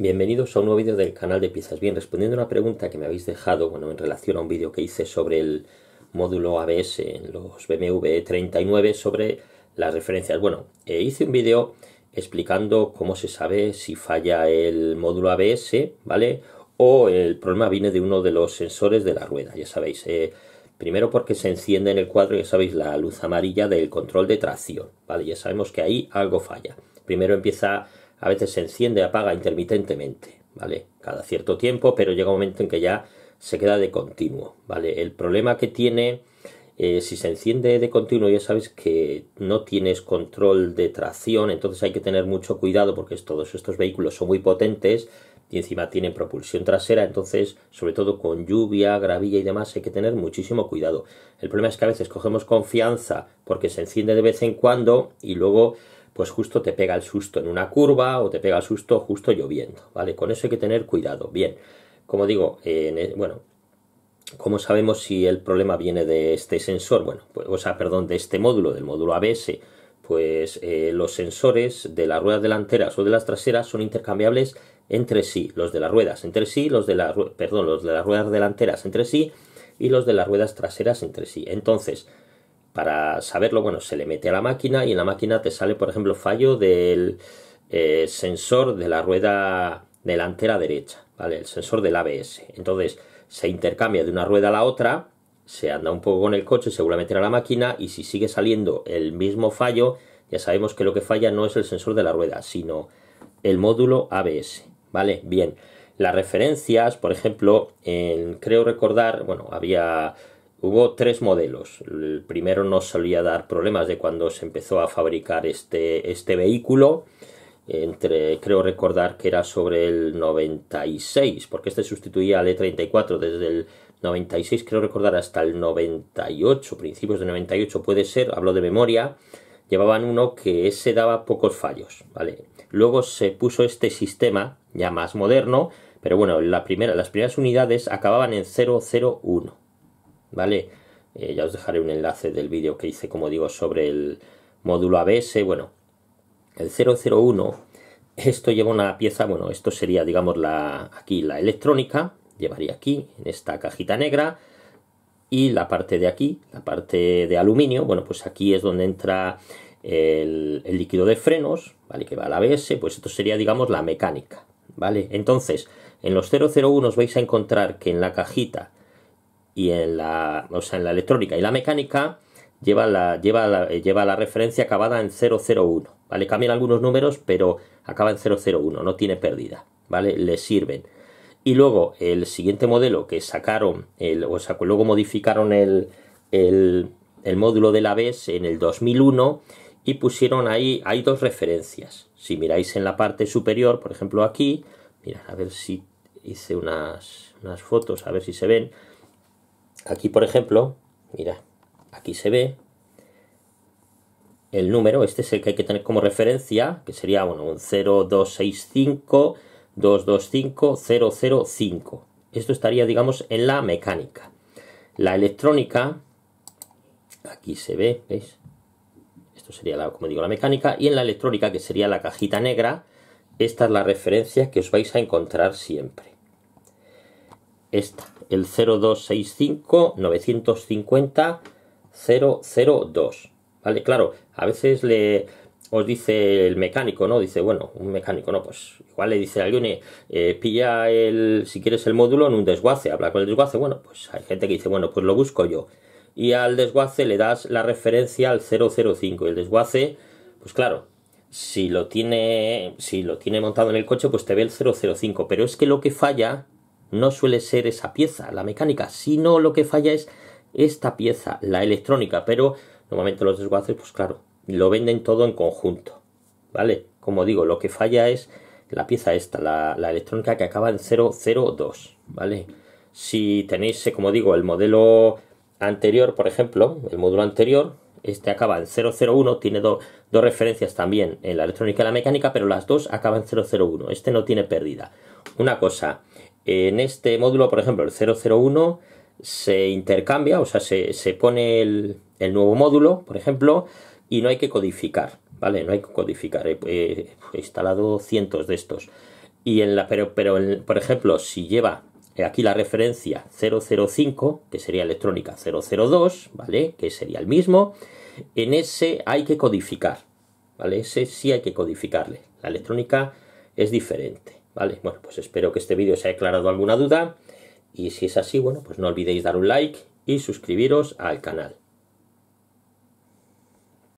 Bienvenidos a un nuevo vídeo del canal de Piezas Bien. Respondiendo a una pregunta que me habéis dejado, bueno, en relación a un vídeo que hice sobre el módulo ABS en los BMW 39 sobre las referencias. Bueno, eh, hice un vídeo explicando cómo se sabe si falla el módulo ABS, ¿vale? O el problema viene de uno de los sensores de la rueda, ya sabéis. Eh, primero porque se enciende en el cuadro, ya sabéis, la luz amarilla del control de tracción, ¿vale? Ya sabemos que ahí algo falla. Primero empieza a veces se enciende, apaga intermitentemente, ¿vale? Cada cierto tiempo, pero llega un momento en que ya se queda de continuo, ¿vale? El problema que tiene, eh, si se enciende de continuo, ya sabes que no tienes control de tracción, entonces hay que tener mucho cuidado porque todos estos vehículos son muy potentes y encima tienen propulsión trasera, entonces, sobre todo con lluvia, gravilla y demás, hay que tener muchísimo cuidado. El problema es que a veces cogemos confianza porque se enciende de vez en cuando y luego pues justo te pega el susto en una curva o te pega el susto justo lloviendo, ¿vale? Con eso hay que tener cuidado. Bien, como digo, e, bueno, ¿cómo sabemos si el problema viene de este sensor? Bueno, pues, o sea, perdón, de este módulo, del módulo ABS, pues eh, los sensores de las ruedas delanteras o de las traseras son intercambiables entre sí, los de las ruedas entre sí, los de las, perdón, los de las ruedas delanteras entre sí y los de las ruedas traseras entre sí. Entonces, para saberlo, bueno, se le mete a la máquina y en la máquina te sale, por ejemplo, fallo del eh, sensor de la rueda delantera derecha, ¿vale? El sensor del ABS. Entonces, se intercambia de una rueda a la otra, se anda un poco con el coche, se vuelve a meter a la máquina y si sigue saliendo el mismo fallo, ya sabemos que lo que falla no es el sensor de la rueda, sino el módulo ABS, ¿vale? Bien, las referencias, por ejemplo, en, creo recordar, bueno, había Hubo tres modelos. El primero no solía dar problemas de cuando se empezó a fabricar este, este vehículo. Entre, creo recordar que era sobre el 96, porque este sustituía al E34 desde el 96, creo recordar hasta el 98, principios de 98 puede ser, hablo de memoria, llevaban uno que ese daba pocos fallos, ¿vale? Luego se puso este sistema ya más moderno, pero bueno, la primera, las primeras unidades acababan en 001. ¿Vale? Eh, ya os dejaré un enlace del vídeo que hice, como digo, sobre el módulo ABS. Bueno, el 001, esto lleva una pieza, bueno, esto sería, digamos, la, aquí la electrónica, llevaría aquí, en esta cajita negra, y la parte de aquí, la parte de aluminio, bueno, pues aquí es donde entra el, líquido de frenos, ¿vale? Que va al ABS, pues esto sería, digamos, la mecánica, ¿vale? Entonces, en los 001 os vais a encontrar que en la cajita y en la, o sea, en la electrónica y la mecánica lleva la, lleva la, lleva la referencia acabada en 001, ¿vale? Cambian algunos números, pero acaba en 001, no tiene pérdida, ¿vale? Le sirven. Y luego el siguiente modelo que sacaron, el, o sea, luego modificaron el, el, el módulo de la ABS en el 2001 y pusieron ahí, hay dos referencias. Si miráis en la parte superior, por ejemplo aquí, mirad, a ver si hice unas, unas fotos, a ver si se ven Aquí, por ejemplo, mira, aquí se ve el número, este es el que hay que tener como referencia, que sería bueno, un 0265 225 005. Esto estaría, digamos, en la mecánica. La electrónica, aquí se ve, ¿veis? Esto sería, la, como digo, la mecánica. Y en la electrónica, que sería la cajita negra, esta es la referencia que os vais a encontrar siempre. Esta, el 0265 950 002. ¿Vale? Claro, a veces le os dice el mecánico, ¿no? Dice, bueno, un mecánico, ¿no? Pues igual le dice a alguien, eh, pilla el, si quieres el módulo en un desguace, habla con el desguace, bueno, pues hay gente que dice, bueno, pues lo busco yo. Y al desguace le das la referencia al 005. El desguace, pues claro, si lo tiene, si lo tiene montado en el coche, pues te ve el 005. Pero es que lo que falla no suele ser esa pieza, la mecánica, sino lo que falla es esta pieza, la electrónica, pero normalmente los desguaces, pues claro, lo venden todo en conjunto, ¿vale? Como digo, lo que falla es la pieza esta, la, electrónica que acaba en 002, ¿vale? Si tenéis, eh, como digo, el modelo anterior, por ejemplo, el módulo anterior, este acaba en 001, tiene dos referencias también en la electrónica y la mecánica, pero las dos acaban en 001, este no tiene pérdida. Una cosa, en este módulo, por ejemplo, el 001 se intercambia, o sea, se, pone el, nuevo módulo, por ejemplo, y no hay que codificar, ¿vale? No hay que codificar. He, instalado cientos de estos. Y en la, pero, pero por ejemplo, si lleva aquí la referencia 005, que sería electrónica 002, ¿vale? Que sería el mismo. En ese hay que codificar, ¿vale? Ese sí hay que codificarle. La electrónica es diferente, ¿vale? Bueno, pues espero que este vídeo os haya aclarado alguna duda. Y si es así, bueno, pues no olvidéis dar un like y suscribiros al canal.